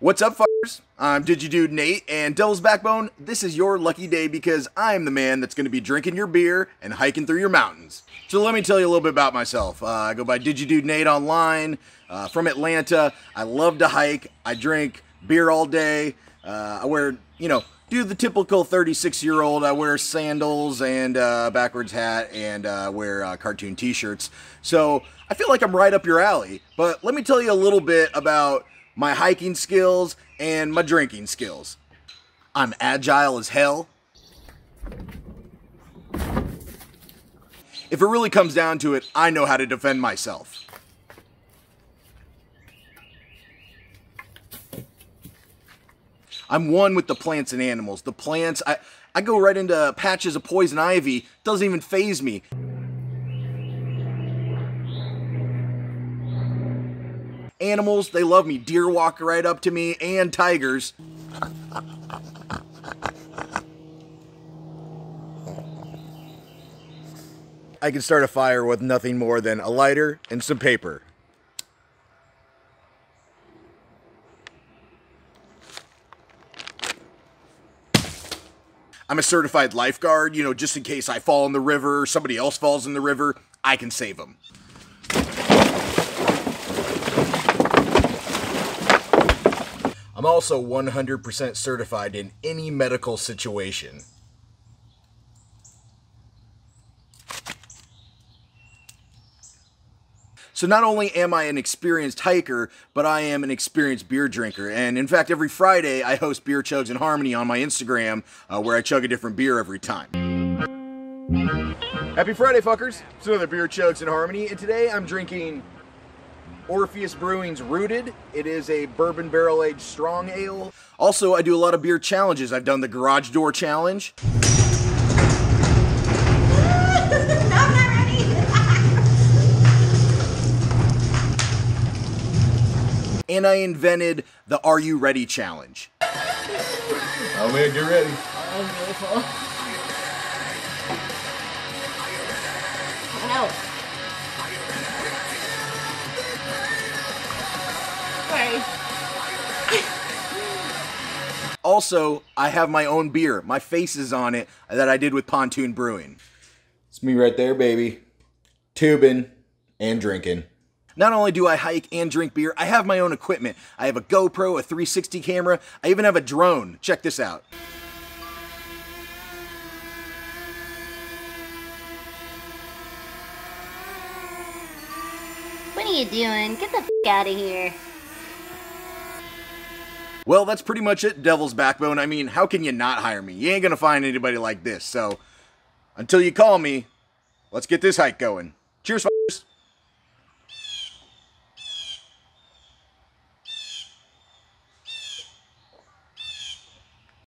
What's up, fuckers? I'm Digidude Nate, and Devil's Backbone, this is your lucky day because I'm the man that's going to be drinking your beer and hiking through your mountains. So let me tell you a little bit about myself. Uh, I go by Digidude Nate online, uh, from Atlanta. I love to hike. I drink beer all day. Uh, I wear, you know, do the typical 36 year old. I wear sandals and uh, backwards hat and uh, wear uh, cartoon t shirts. So I feel like I'm right up your alley. But let me tell you a little bit about my hiking skills and my drinking skills. I'm agile as hell. If it really comes down to it, I know how to defend myself. I'm one with the plants and animals. The plants, I, I go right into patches of poison ivy, doesn't even faze me. Animals, they love me. Deer walk right up to me, and tigers. I can start a fire with nothing more than a lighter and some paper. I'm a certified lifeguard, you know, just in case I fall in the river, or somebody else falls in the river, I can save them. I'm also 100% certified in any medical situation. So not only am I an experienced hiker, but I am an experienced beer drinker. And in fact, every Friday I host Beer Chugs in Harmony on my Instagram, uh, where I chug a different beer every time. Happy Friday, fuckers! It's another Beer Chugs in Harmony, and today I'm drinking Orpheus Brewing's Rooted. It is a bourbon barrel aged strong ale. Also, I do a lot of beer challenges. I've done the Garage Door Challenge. and I invented the Are You Ready challenge. Oh man, get ready. Oh, beautiful. Ow. Sorry. Also, I have my own beer. My face is on it that I did with Pontoon Brewing. It's me right there, baby. Tubing and drinking. Not only do I hike and drink beer, I have my own equipment. I have a GoPro, a 360 camera, I even have a drone. Check this out. What are you doing? Get the f out of here. Well, that's pretty much it, Devil's Backbone. I mean, how can you not hire me? You ain't gonna find anybody like this. So, until you call me, let's get this hike going.